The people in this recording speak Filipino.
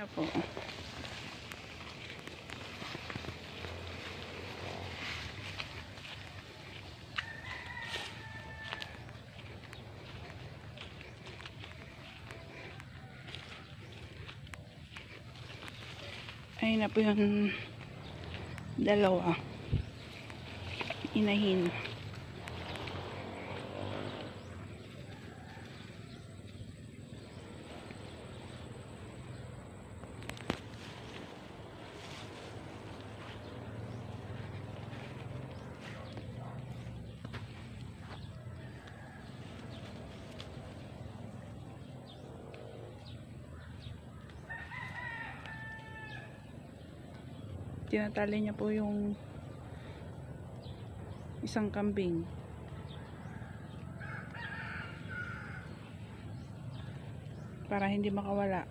Kaya po. Ayun na po yung dalawa. Inahin. Tinatali niya po yung isang kambing. Para hindi makawala